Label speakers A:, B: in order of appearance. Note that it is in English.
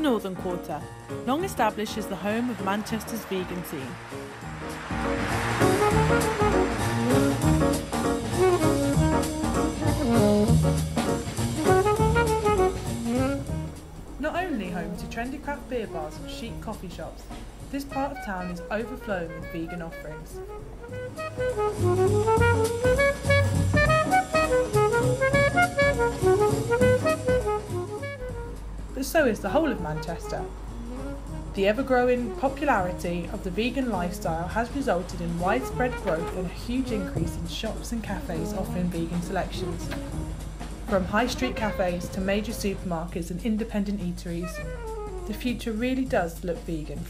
A: Northern Quarter, long established as the home of Manchester's vegan scene. Not only home to trendy craft beer bars and chic coffee shops, this part of town is overflowing with vegan offerings. But so is the whole of Manchester. The ever growing popularity of the vegan lifestyle has resulted in widespread growth and a huge increase in shops and cafes offering vegan selections. From high street cafes to major supermarkets and independent eateries, the future really does look vegan.